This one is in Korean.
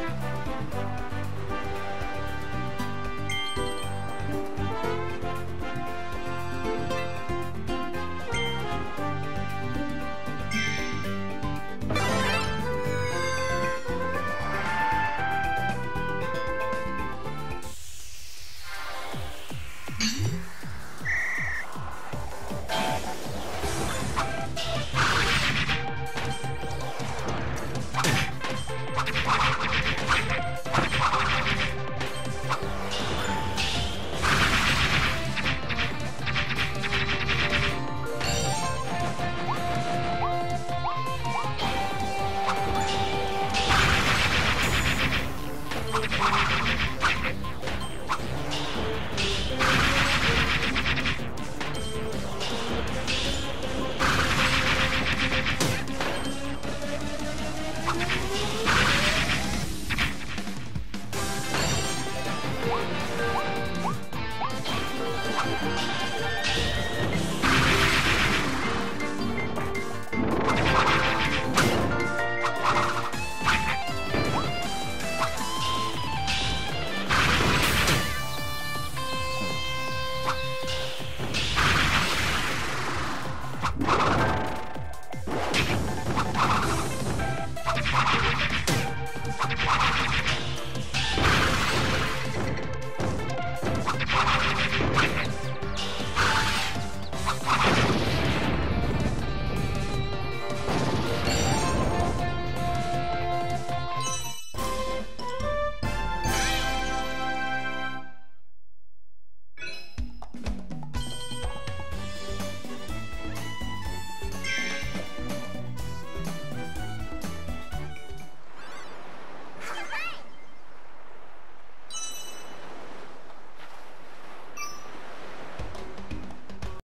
Música you